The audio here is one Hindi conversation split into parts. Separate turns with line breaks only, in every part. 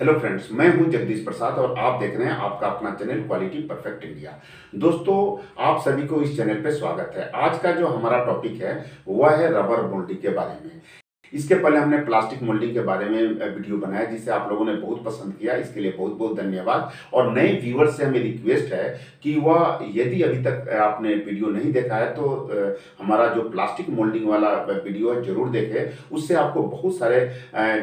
हेलो फ्रेंड्स मैं हूँ जगदीश प्रसाद और आप देख रहे हैं आपका अपना चैनल क्वालिटी परफेक्ट इंडिया दोस्तों, आप सभी को इस चैनल पर स्वागत है। आज का जो हमारा टॉपिक है, वह है रबर बोल्टी के बारे में। इसके पहले हमने प्लास्टिक मोल्डिंग के बारे में वीडियो बनाया जिसे आप लोगों ने बहुत पसंद किया। इसके लिए बहुत बहुत धन्यवाद। और नए व्यूवर से हमें रिक्वेस्ट है कि वह यदि अभी तक आपने वीडियो नहीं देखा है तो हमारा जो प्लास्टिक मोल्डिंग वाला वीडियो है, ज़रूर देखें। उससे आपको बहुत सारे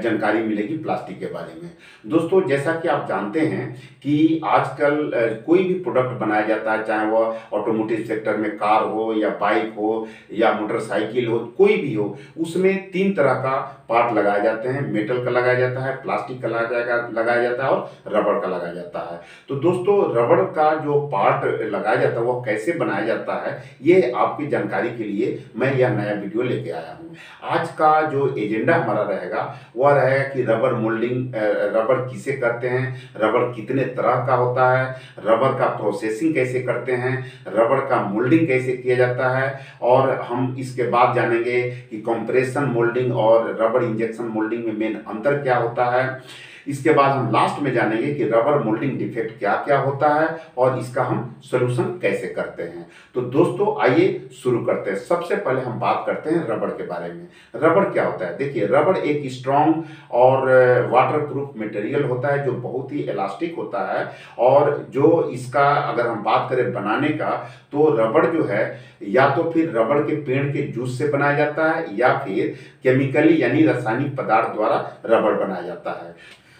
जानकारी मिलेगी प्लास्टिक के बारे में। दोस्तों, जैसा कि आप जानते हैं कि आजकल कोई भी प्रोडक्ट बनाया जाता है, चाहे वह ऑटोमोटिव सेक्टर में कार हो या बाइक हो या मोटरसाइकिल हो, कोई भी हो, उसमें तीन तरह का पार्ट लगाए जाते हैं मेटल का लगाया जाता है प्लास्टिक का लगाया लगाया जाता है और रबड़ का लगाया जाता है। तो दोस्तों रबड़ का जो पार्ट लगाया जाता है वह कैसे बनाया जाता है, ये आपकी जानकारी के लिए मैं यह नया वीडियो लेके आया हूँ। आज का जो एजेंडा हमारा रहेगा, वह रहेगा कि रबर मोल्डिंग रबर किसे करते हैं रबर कितने तरह का होता है रबर का प्रोसेसिंग कैसे करते हैं रबर का मोल्डिंग कैसे किया जाता है, और हम इसके बाद जानेंगे कि compression moulding rubber injection moulding में मेन अंतर क्या होता है? इसके बाद हम लास्ट में जानेंगे कि रबर मोल्डिंग डिफेक्ट क्या क्या होता है और इसका हम सोल्यूशन कैसे करते हैं। तो दोस्तों, आइए शुरू करते हैं। सबसे पहले हम बात करते हैं रबड़ के बारे में। रबड़ क्या होता है? देखिए रबड़ एक स्ट्रॉन्ग और वाटर प्रूफ मटेरियल होता है जो बहुत ही इलास्टिक होता है और जो इसका अगर हम बात करें बनाने का तो रबड़ जो है या तो फिर रबड़ के पेड़ के जूस से बनाया जाता है, या फिर केमिकली यानी रासायनिक पदार्थ द्वारा रबड़ बनाया जाता है।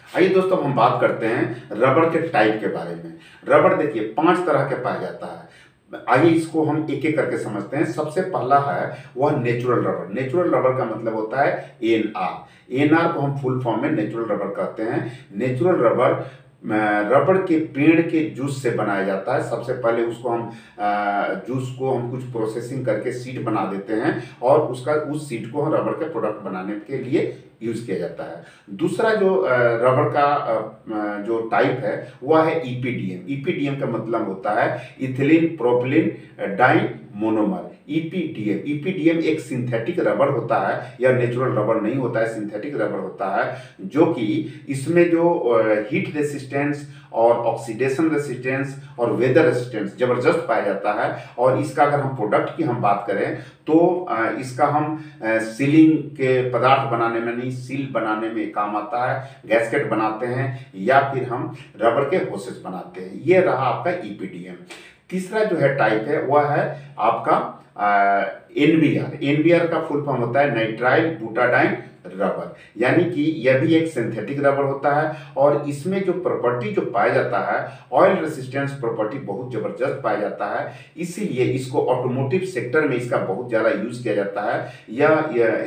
आइए दोस्तों हम बात करते हैं रबड़ के टाइप के बारे में। रबड़ देखिए, पाँच तरह के पाया जाता है। आइए इसको हम एक एक करके समझते हैं। सबसे पहला है, वह नेचुरल रबर नेचुरल रबर का मतलब होता है एन आर एन आर को हम फुल फॉर्म में नेचुरल रबर कहते हैं। नेचुरल रबर रबड़ के पेड़ के जूस से बनाया जाता है। सबसे पहले उसको हम जूस को हम कुछ प्रोसेसिंग करके सीट बना देते हैं और उसका, उस सीट को हम रबड़ के प्रोडक्ट बनाने के लिए यूज़ किया जाता है। दूसरा जो रबड़ का जो टाइप है, वह है ईपीडीएम ईपीडीएम का मतलब होता है ethylene propylene diene monomer EPDM EPDM एक सिंथेटिक रबर होता है यह नेचुरल रबर नहीं होता है सिंथेटिक रबर होता है, जो कि इसमें जो हीट रेसिस्टेंस और ऑक्सीडेशन रेसिस्टेंस और वेदर रेसिस्टेंस ज़बरदस्त पाया जाता है। और इसका अगर हम प्रोडक्ट की हम बात करें तो इसका हम सीलिंग के पदार्थ बनाने में नहीं सील बनाने में काम आता है गैसकेट बनाते हैं, या फिर हम रबर के होसेस बनाते हैं। ये रहा आपका ईपीडीएम तीसरा जो है टाइप है, वह है आपका एनबीआर एनबीआर का फुल फॉर्म होता है नाइट्राइल बुटाडाइन रबर। यानी कि यह भी एक सिंथेटिक रबर होता है और इसमें जो प्रॉपर्टी जो पाया जाता है ऑयल रेसिस्टेंस प्रॉपर्टी बहुत ज़बरदस्त पाया जाता है। इसीलिए इसको ऑटोमोटिव सेक्टर में इसका बहुत ज़्यादा यूज़ किया जाता है। या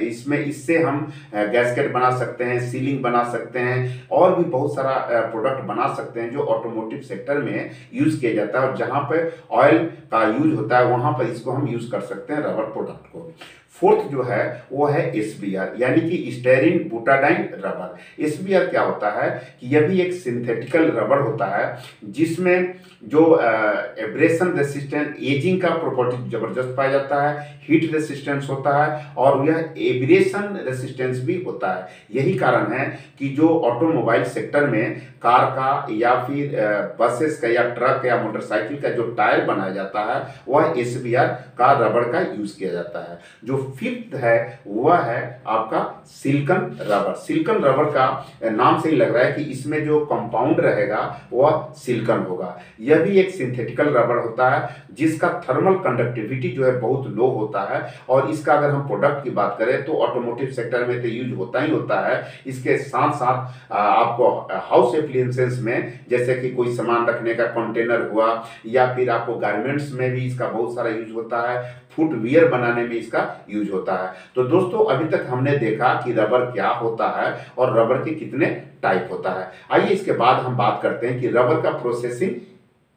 इसमें इससे हम गैसकेट बना सकते हैं सीलिंग बना सकते हैं, और भी बहुत सारा प्रोडक्ट बना सकते हैं जो ऑटोमोटिव सेक्टर में यूज़ किया जाता है। और जहाँ पर ऑयल का यूज़ होता है, वहाँ पर इसको हम यूज़ कर सकते हैं रबर प्रोडक्ट को। फोर्थ जो है, वो है SBR यानी कि स्टेरिन बुटाडाइन रबर। SBR क्या होता है कि यह भी एक सिंथेटिकल रबर होता है, जिसमें जो एब्रेशन रेसिस्टेंट एजिंग का प्रॉपर्टी ज़बरदस्त पाया जाता है हीट रेसिस्टेंस होता है, और यह एब्रेशन रेसिस्टेंस भी होता है। यही कारण है कि जो ऑटोमोबाइल सेक्टर में कार का या फिर बसेस का या ट्रक या मोटरसाइकिल का जो टायर बनाया जाता है, वह SBR का रबर का यूज़ किया जाता है। जो फिफ्थ है, वह है आपका सिल्कन रबर सिल्कन रबर का नाम से ही लग रहा है कि इसमें जो कंपाउंड रहेगा, वह सिल्कन होगा। यह भी एक सिंथेटिकल रबर होता है, जिसका थर्मल कंडक्टिविटी जो है बहुत लो होता है, और इसका अगर हम प्रोडक्ट की बात करें तो ऑटोमोटिव सेक्टर में तो यूज़ होता ही होता है। इसके साथ साथ आपको हाउस एप्लियंसेस में, जैसे कि कोई सामान रखने का कंटेनर हुआ, या फिर आपको गारमेंट्स में भी इसका बहुत सारा यूज़ होता है। फुटवियर बनाने में इसका यूज़ होता है। तो दोस्तों, अभी तक हमने देखा कि रबर क्या होता है और रबर के कितने टाइप होता है। आइए इसके बाद हम बात करते हैं कि रबर का प्रोसेसिंग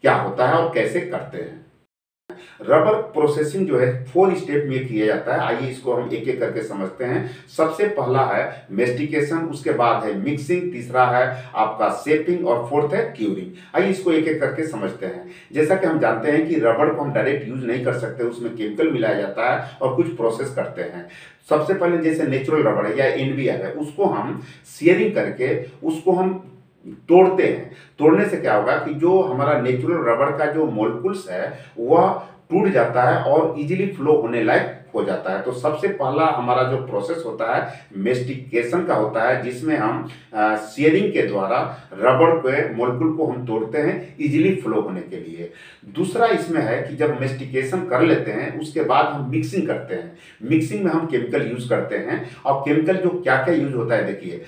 क्या होता है और कैसे करते हैं। रबर प्रोसेसिंग जो है फोर स्टेप में किया जाता है। आइए इसको हम एक एक करके समझते हैं। सबसे पहला है मेस्टिकेशन उसके बाद है मिक्सिंग तीसरा है आपका सेपिंग और फोर्थ है क्यूरिंग आइए इसको एक एक करके समझते हैं। जैसा कि हम जानते हैं कि रबर को हम डायरेक्ट यूज़ नहीं कर सकते, उसमें केमिकल मिलाया जाता है और कुछ प्रोसेस करते हैं। सबसे पहले जैसे नेचुरल रबड़ है या एनवीआर है, उसको हम शेयरिंग करके, उसको हम तोड़ते हैं। तोड़ने से क्या होगा कि जो हमारा नेचुरल रबड़ का जो मोलकुल्स है, वह टूट जाता है और इजीली फ्लो होने लायक हो जाता है। तो सबसे पहला हमारा जो प्रोसेस होता है मेस्टिकेशन का होता है, जिसमें हम शेयरिंग के द्वारा रबड़ के मोलकुल को हम तोड़ते हैं इजीली फ्लो होने के लिए। दूसरा इसमें है कि जब मेस्टिकेशन कर लेते हैं, उसके बाद हम मिक्सिंग करते हैं। मिक्सिंग में हम केमिकल यूज़ करते हैं। और केमिकल जो क्या क्या यूज़ होता है देखिए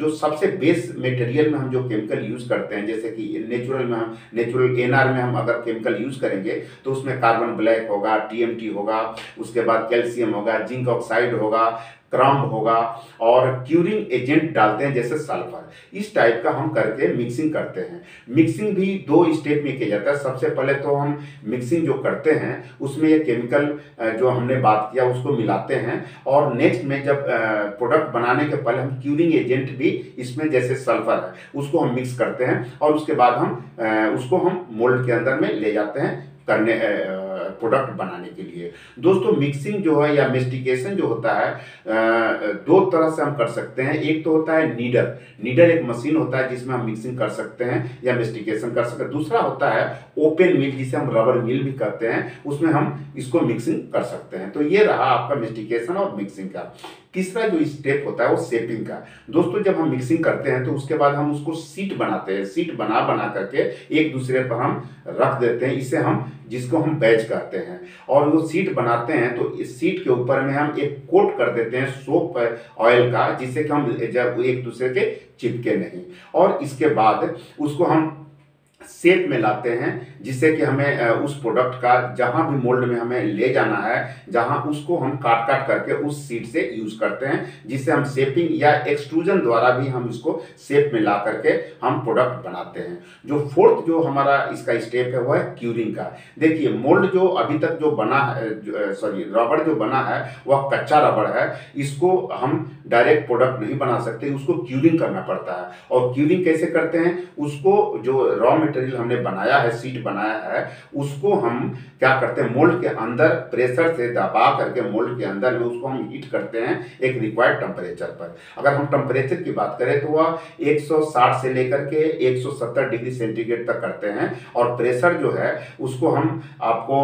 जो सबसे बेस मटेरियल में हम जो केमिकल यूज़ करते हैं, जैसे कि नेचुरल में हम नेचुरल एनआर में हम अगर केमिकल यूज़ करेंगे तो उसमें कार्बन ब्लैक होगा टीएमटी होगा उसके बाद कैल्शियम होगा, जिंक ऑक्साइड होगा क्रम्ब होगा और क्यूरिंग एजेंट डालते हैं जैसे सल्फ़र। इस टाइप का हम करके मिक्सिंग करते हैं। मिक्सिंग भी दो स्टेप में किया जाता है। सबसे पहले तो हम मिक्सिंग जो करते हैं, उसमें ये केमिकल जो हमने बात किया, उसको मिलाते हैं और नेक्स्ट में जब प्रोडक्ट बनाने के पहले हम क्यूरिंग एजेंट भी इसमें जैसे सल्फ़र है, उसको हम मिक्स करते हैं और उसके बाद हम उसको हम मोल्ड के अंदर में ले जाते हैं, करने प्रोडक्ट बनाने के लिए। दोस्तों मिक्सिंग जो है या मेस्टिकेशन जो होता है दो तरह से हम कर सकते हैं। एक तो होता है नीडर नीडर एक मशीन होता है जिसमें हम मिक्सिंग कर सकते हैं या मेस्टिकेशन कर सकते हैं। दूसरा होता है ओपन मिल जिसे हम रबर मिल भी करते हैं। उसमें हम इसको मिक्सिंग कर सकते हैं। तो ये रहा आपका मेस्टिकेशन और मिक्सिंग का। तीसरा जो स्टेप होता है वो सेपिंग का। दोस्तों, जब हम मिक्सिंग करते हैं तो उसके बाद हम उसको सीट बनाते हैं। सीट बना बना करके एक दूसरे पर हम रख देते हैं। इसे हम, जिसको हम बैच कहते हैं। और वो सीट बनाते हैं तो इस सीट के ऊपर में हम एक कोट कर देते हैं सोप ऑयल का, जिससे कि हम जब एक दूसरे के चिपके नहीं। और इसके बाद उसको हम सेप में लाते हैं। जिससे कि हमें उस प्रोडक्ट का जहाँ भी मोल्ड में हमें ले जाना है, जहाँ उसको हम काट काट करके उस सीट से यूज़ करते हैं, जिससे हम सेपिंग या एक्सट्रूजन द्वारा भी हम इसको सेप में ला करके हम प्रोडक्ट बनाते हैं। जो फोर्थ जो हमारा इसका स्टेप है, वो है क्यूरिंग का। देखिए मोल्ड जो अभी तक जो बना है सॉरी रबड़ जो बना है, वह कच्चा रबड़ है। इसको हम डायरेक्ट प्रोडक्ट नहीं बना सकते, उसको क्यूरिंग करना पड़ता है। और क्यूरिंग कैसे करते हैं? उसको जो रॉ मटेरियल हमने बनाया है सीट बनाया है, उसको हम क्या करते हैं मोल्ड के अंदर प्रेशर से दबा करके मोल्ड के अंदर में उसको हम हीट करते हैं एक रिक्वायर्ड टेम्परेचर पर। अगर हम टेम्परेचर की बात करें तो वह 160 से लेकर के 170 डिग्री सेंटीग्रेड तक करते हैं और प्रेशर जो है, उसको हम आपको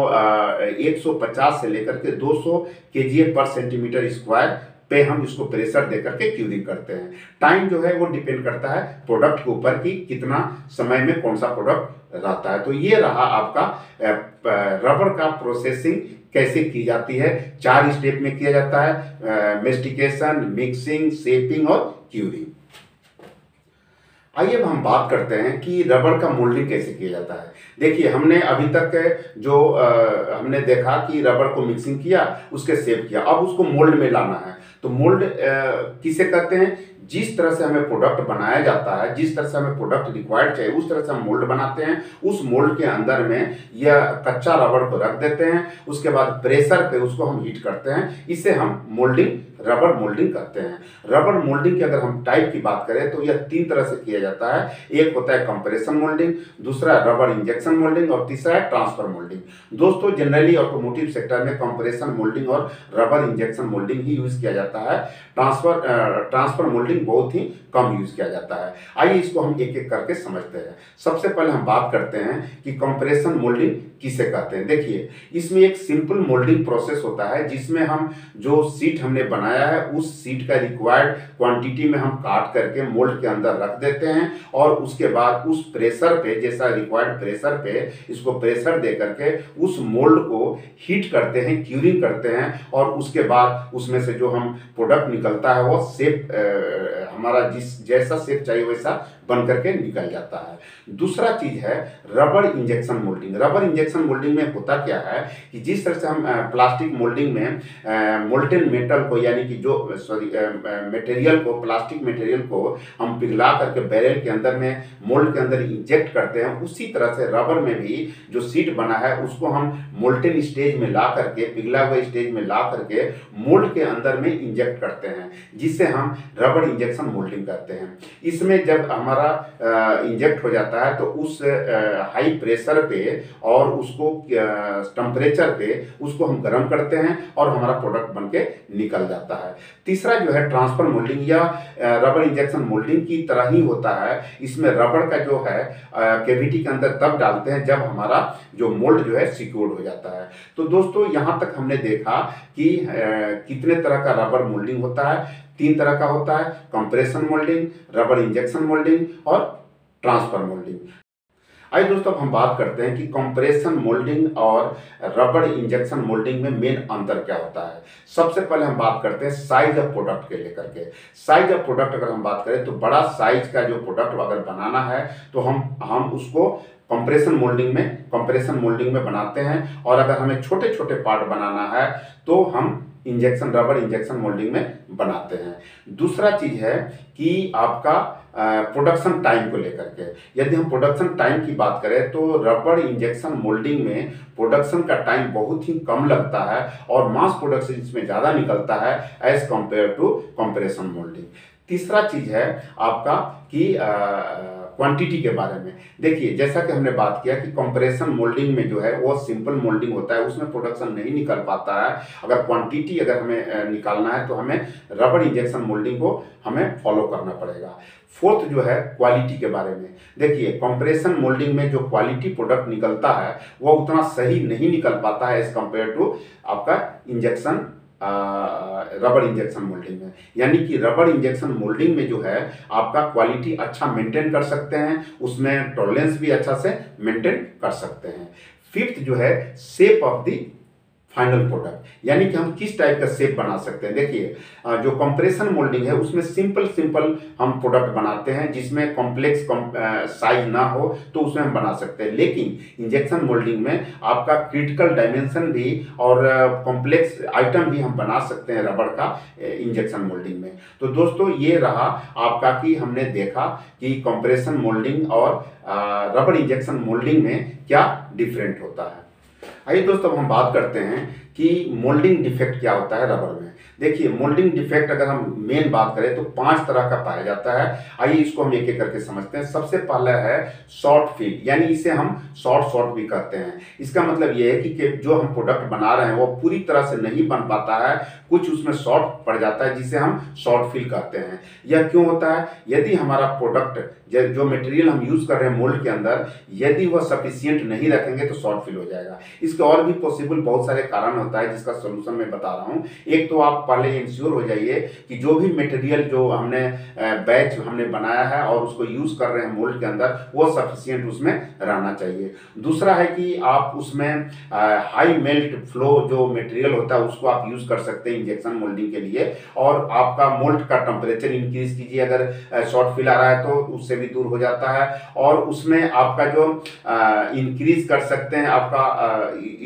150 से लेकर के 200 केजीए पर सेंटीमीटर स्क्वायर पे हम इसको प्रेशर दे करके क्यूरिंग करते हैं। टाइम जो है वो डिपेंड करता है प्रोडक्ट के ऊपर कि कितना समय में कौन सा प्रोडक्ट रहता है। तो ये रहा आपका रबर का प्रोसेसिंग कैसे की जाती है। चार स्टेप में किया जाता है मेस्टिकेशन मिक्सिंग शेपिंग और क्यूरिंग आइए अब हम बात करते हैं कि रबर का मोल्डिंग कैसे किया जाता है। देखिए हमने अभी तक जो आ, हमने देखा कि रबर को मिक्सिंग किया उसके सेप किया। अब उसको मोल्ड में लाना है। तो मोल्ड किसे कहते हैं? जिस तरह से हमें प्रोडक्ट बनाया जाता है, जिस तरह से हमें प्रोडक्ट रिक्वायर्ड चाहिए, उस तरह से हम मोल्ड बनाते हैं। उस मोल्ड के अंदर में यह कच्चा रबड़ को रख देते हैं, उसके बाद प्रेशर पे उसको हम हीट करते हैं। इससे हम मोल्डिंग रबर मोल्डिंग करते हैं। रबर मोल्डिंग की अगर हम टाइप की बात करें तो यह तीन तरह से किया जाता है। एक होता है कंप्रेशन मोल्डिंग दूसरा रबर इंजेक्शन मोल्डिंग और तीसरा है ट्रांसफ़र मोल्डिंग दोस्तों जनरली ऑटोमोटिव सेक्टर में कंप्रेशन मोल्डिंग और रबर इंजेक्शन मोल्डिंग ही यूज़ किया जाता है। ट्रांसफ़र ट्रांसफ़र मोल्डिंग बहुत ही कम यूज़ किया जाता है। आइए इसको हम एक एक करके समझते हैं। सबसे पहले हम बात करते हैं कि कंप्रेशन मोल्डिंग किसे कहते हैं। देखिए, इसमें एक सिंपल मोल्डिंग प्रोसेस होता है, जिसमें हम जो सीट हमने बनाया है, उस सीट का रिक्वायर्ड क्वांटिटी में हम काट करके मोल्ड के अंदर रख देते हैं और उसके बाद उस प्रेशर पे, जैसा रिक्वायर्ड प्रेशर पे, इसको प्रेशर दे करके उस मोल्ड को हीट करते हैं क्यूरिंग करते हैं और उसके बाद उसमें से जो हम प्रोडक्ट निकलता है, वो सेप हमारा जिस, जैसा सेप चाहिए वैसा बन करके निकल जाता है। दूसरा चीज़ है rubber injection moulding. Rubber injection moulding में होता क्या है कि जिस तरह से हम प्लास्टिक मोल्डिंग में मोल्टेन मेटल को यानी कि जो सॉरी मटेरियल को, प्लास्टिक मटेरियल को हम पिघला करके बैरल के अंदर में, मोल्ड के अंदर इंजेक्ट करते हैं, उसी तरह से रबर में भी जो सीट बना है, उसको हम मोल्टेन स्टेज में ला करके, पिघला हुए स्टेज में ला करके मोल्ड के अंदर में इंजेक्ट करते हैं, जिससे हम रबर इंजेक्शन मोल्डिंग करते हैं। इसमें जब हमारा हमारा इंजेक्ट हो जाता है तो उस हाई प्रेशर पे और उसको टेम्परेचर पे उसको हम गर्म करते हैं और हमारा प्रोडक्ट बन के निकल जाता है। तीसरा जो है ट्रांसफ़र मोल्डिंग या रबर इंजेक्शन मोल्डिंग की तरह ही होता है। इसमें रबड़ का जो है केविटी के अंदर तब डालते हैं जब हमारा जो मोल्ड जो है सिक्योर्ड हो जाता है। तो दोस्तों, यहाँ तक हमने देखा कि कितने तरह का रबर मोल्डिंग होता है तीन तरह का होता है compression moulding rubber injection moulding और ट्रांसफ़र मोल्डिंग आइए दोस्तों, अब हम बात करते हैं कि कंप्रेशन मोल्डिंग और रबर इंजेक्शन मोल्डिंग में मेन अंतर क्या होता है। सबसे पहले हम बात करते हैं साइज़ ऑफ़ प्रोडक्ट के लेकर के। साइज़ ऑफ़ प्रोडक्ट अगर हम बात करें तो बड़ा साइज़ का जो प्रोडक्ट अगर बनाना है तो हम हम उसको कंप्रेशन मोल्डिंग में कंप्रेशन मोल्डिंग में बनाते हैं। और अगर हमें छोटे छोटे पार्ट बनाना है तो हम इंजेक्शन रबर इंजेक्शन मोल्डिंग में बनाते हैं। दूसरा चीज़ है कि आपका प्रोडक्शन टाइम को लेकर के। यदि हम प्रोडक्शन टाइम की बात करें तो रबर इंजेक्शन मोल्डिंग में प्रोडक्शन का टाइम बहुत ही कम लगता है और मास प्रोडक्शन इसमें ज़्यादा निकलता है as compare to compression moulding तीसरा चीज़ है आपका कि आ, क्वांटिटी के बारे में। देखिए, जैसा कि हमने बात किया कि कंप्रेशन मोल्डिंग में जो है, वो सिंपल मोल्डिंग होता है, उसमें प्रोडक्शन नहीं निकल पाता है। अगर क्वांटिटी अगर हमें निकालना है तो हमें रबर इंजेक्शन मोल्डिंग को हमें फॉलो करना पड़ेगा। फोर्थ जो है क्वालिटी के बारे में। देखिए कंप्रेशन मोल्डिंग में जो क्वालिटी प्रोडक्ट निकलता है, वो उतना सही नहीं निकल पाता है एज कंपेयर टू आपका इंजेक्शन रबर इंजेक्शन मोल्डिंग में। यानी कि रबड़ इंजेक्शन मोल्डिंग में जो है, आपका क्वालिटी अच्छा मेंटेन कर सकते हैं, उसमें टॉलरेंस भी अच्छा से मेंटेन कर सकते हैं। फिफ्थ जो है shape of the final product. यानी कि हम किस टाइप का शेप बना सकते हैं? देखिए जो कंप्रेशन मोल्डिंग है, उसमें सिंपल सिंपल हम प्रोडक्ट बनाते हैं, जिसमें कॉम्प्लेक्स साइज़ ना हो तो उसमें हम बना सकते हैं। लेकिन इंजेक्शन मोल्डिंग में आपका क्रिटिकल डायमेंशन भी और कॉम्प्लेक्स आइटम भी हम बना सकते हैं रबड़ का इंजेक्शन मोल्डिंग में। तो दोस्तों, ये रहा आपका कि हमने देखा कि कंप्रेशन मोल्डिंग और रबड़ इंजेक्शन मोल्डिंग में क्या डिफरेंट होता है। आइए दोस्तों, अब हम बात करते हैं कि मोल्डिंग डिफेक्ट क्या होता है रबर में। देखिए मोल्डिंग डिफेक्ट अगर हम मेन बात करें तो पाँच तरह का पाया जाता है। आइए इसको हम एक एक करके समझते हैं। सबसे पहला है शॉर्ट फील यानी इसे हम शॉर्ट शॉर्ट भी कहते हैं। इसका मतलब ये है कि जो हम प्रोडक्ट बना रहे हैं, वो पूरी तरह से नहीं बन पाता है। कुछ उसमें शॉर्ट पड़ जाता है, जिसे हम शॉर्ट फील कहते हैं। यह क्यों होता है? यदि हमारा प्रोडक्ट जो मटेरियल हम यूज़ कर रहे हैं मोल्ड के अंदर, यदि वह सफिशियंट नहीं रखेंगे तो शॉर्ट फील हो जाएगा। इसके और भी पॉसिबल बहुत सारे कारण होता है, जिसका सोल्यूशन मैं बता रहा हूँ। एक तो आप पहले इंश्योर हो जाइए कि जो भी मटेरियल जो हमने बैच हमने बनाया है और उसको यूज़ कर रहे हैं मोल्ड के अंदर, वो सफिशियंट उसमें रहना चाहिए। दूसरा है कि आप उसमें हाई मेल्ट फ्लो जो मटेरियल होता है, उसको आप यूज़ कर सकते हैं इंजेक्शन मोल्डिंग के लिए और आपका मोल्ड का टेम्परेचर इंक्रीज कीजिए। अगर शॉर्ट फिल आ रहा है तो उससे भी दूर हो जाता है और उसमें आपका जो इंक्रीज कर सकते हैं, आपका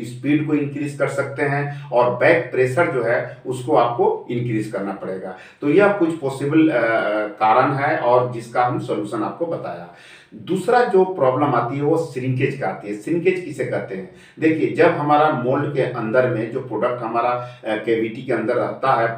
स्पीड को इंक्रीज कर सकते हैं और बैक प्रेशर जो है, उसको आपको इंक्रीज करना पड़ेगा। तो यह कुछ पॉसिबल कारण है और जिसका हम सोल्यूशन आपको बताया। दूसरा जो प्रॉब्लम आती है, वो श्रिंकेज का आती है। श्रिंकेज किसे कहते हैं? देखिए, जब हमारा मोल्ड के अंदर में जो प्रोडक्ट हमारा केविटी के अंदर रहता है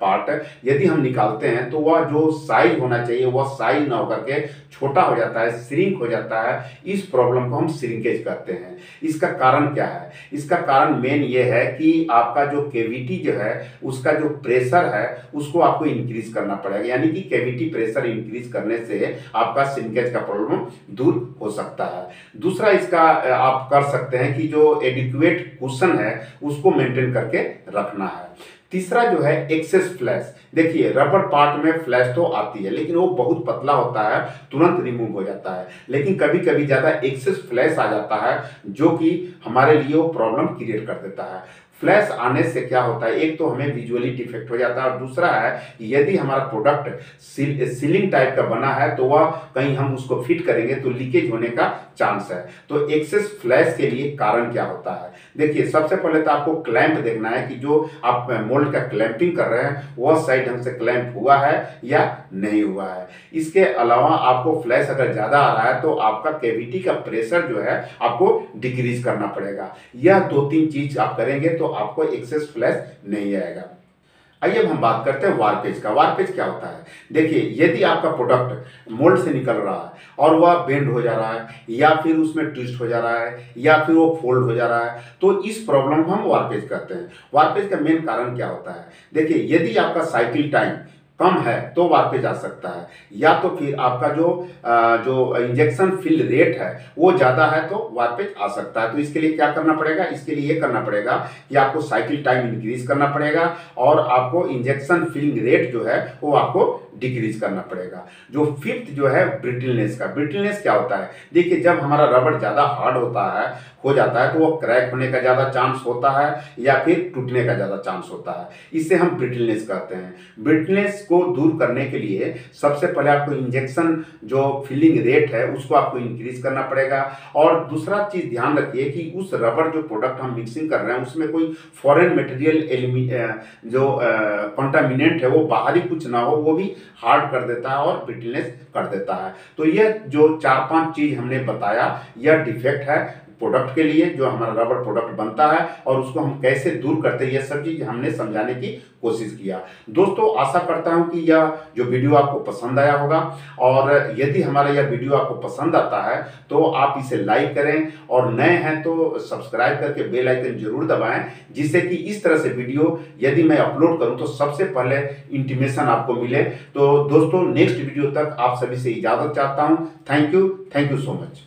पार्ट यदि हम निकालते हैं तो वह जो साइज़ होना चाहिए, वह साइज़ ना होकर के छोटा हो जाता है श्रिंक हो जाता है। इस प्रॉब्लम को हम श्रिंकेज कहते हैं। इसका कारण क्या है? इसका कारण मेन ये है कि आपका जो केविटी जो है, उसका जो प्रेशर है, उसको आपको इंक्रीज करना पड़ेगा। यानी कि केविटी प्रेशर इंक्रीज करने से आपका श्रिंकेज का प्रॉब्लम दूर हो सकता है। दूसरा इसका आप कर सकते हैं कि जो एडिक्वेट क्वेश्चन है, उसको मेंटेन करके रखना है। तीसरा जो है एक्सेस फ्लैश देखिए रबर पार्ट में फ्लैश तो आती है, लेकिन वो बहुत पतला होता है, तुरंत रिमूव हो जाता है। लेकिन कभी कभी ज़्यादा एक्सेस फ्लैश आ जाता है, जो कि हमारे लिए वो प्रॉब्लम क्रिएट कर देता है। फ्लैश आने से क्या होता है? एक तो हमें विजुअली डिफेक्ट हो जाता है और दूसरा है यदि हमारा प्रोडक्ट सीलिंग टाइप का बना है तो वह कहीं हम उसको फिट करेंगे तो लीकेज होने का चांस है। तो एक्सेस फ्लैश के लिए कारण क्या होता है? देखिए, सबसे पहले तो आपको क्लैंप देखना है कि जो आप मोल्ड का क्लैंपिंग कर रहे हैं, वह सही ढंग से क्लैंप हुआ है या नहीं हुआ है। इसके अलावा आपको फ्लैश अगर ज़्यादा आ रहा है तो आपका कैविटी का प्रेशर जो है, आपको डिक्रीज करना पड़ेगा। यह दो तीन चीज़ आप करेंगे तो आपको एक्सेस फ्लैश नहीं आएगा। आइए अब हम बात करते हैं वारपेज का। वारपेज क्या होता है? देखिए, यदि आपका प्रोडक्ट मोल्ड से निकल रहा है और वह बेंड हो जा रहा है, या फिर उसमें ट्विस्ट हो जा रहा है, या फिर वो फोल्ड हो जा रहा है तो इस प्रॉब्लम को हम वारपेज कहते हैं। वारपेज का मेन कारण क्या होता है? देखिए, यदि आपका साइकिल टाइम कम है तो वार पे जा सकता है। या तो फिर आपका जो जो इंजेक्शन फिल रेट है, वो ज़्यादा है तो वापस आ सकता है। तो इसके लिए क्या करना पड़ेगा? इसके लिए ये करना पड़ेगा कि आपको साइकिल टाइम इंक्रीज करना पड़ेगा और आपको इंजेक्शन फिलिंग रेट जो है, वो आपको डिक्रीज करना पड़ेगा। जो फिफ्थ जो है ब्रिटिलनेस का। ब्रिटिलनेस क्या होता है? देखिए, जब हमारा रबड़ ज़्यादा हार्ड होता है, हो जाता है तो वो क्रैक होने का ज़्यादा चांस होता है, या फिर टूटने का ज़्यादा चांस होता है। इसे हम ब्रिटिलनेस कहते हैं। ब्रिटिलनेस को दूर करने के लिए सबसे पहले आपको इंजेक्शन जो फिलिंग रेट है, उसको आपको इंक्रीज करना पड़ेगा। और दूसरा चीज़ ध्यान रखिए कि उस रबड़ जो प्रोडक्ट हम मिक्सिंग कर रहे हैं, उसमें कोई फॉरेन मटेरियल जो कॉन्टामिनेंट है, वो बाहरी कुछ ना हो, वो भी हार्ड कर देता है और ब्रिटिलनेस कर देता है। तो यह जो चार पाँच चीज़ हमने बताया, यह डिफेक्ट है। प्रोडक्ट के लिए जो हमारा रबर प्रोडक्ट बनता है और उसको हम कैसे दूर करते हैं यह सब चीज़ हमने समझाने की कोशिश किया। दोस्तों, आशा करता हूँ कि यह जो वीडियो आपको पसंद आया होगा और यदि हमारा यह वीडियो आपको पसंद आता है तो आप इसे लाइक करें और नए हैं तो सब्सक्राइब करके बेल आइकन ज़रूर दबाएँ, जिससे कि इस तरह से वीडियो यदि मैं अपलोड करूँ तो सबसे पहले इंटीमेशन आपको मिले। तो दोस्तों नेक्स्ट वीडियो तक आप सभी से इजाज़त चाहता हूँ। Thank you thank you so much